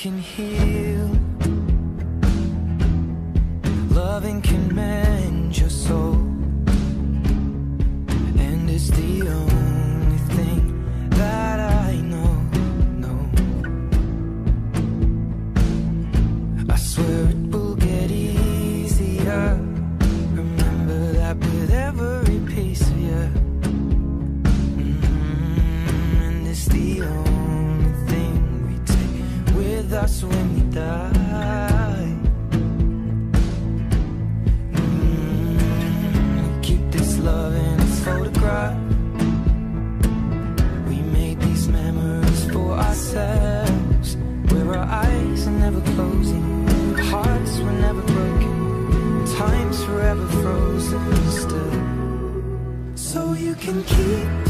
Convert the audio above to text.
can heal. Loving can mend your soul. And it's the only us when we die. Mm, keep this love in a photograph. We made these memories for ourselves. Where our eyes are never closing, hearts were never broken, time's forever frozen still. So you can keep